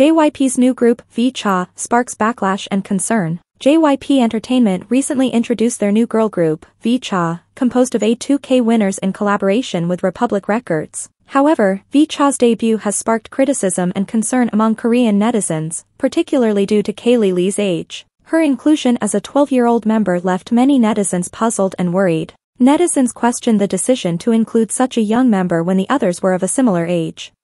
JYP's new group, VCHA, sparks backlash and concern. JYP Entertainment recently introduced their new girl group, VCHA, composed of A2K winners in collaboration with Republic Records. However, VCHA's debut has sparked criticism and concern among Korean netizens, particularly due to Kaylee Lee's age. Her inclusion as a 12-year-old member left many netizens puzzled and worried. Netizens questioned the decision to include such a young member when the others were of a similar age.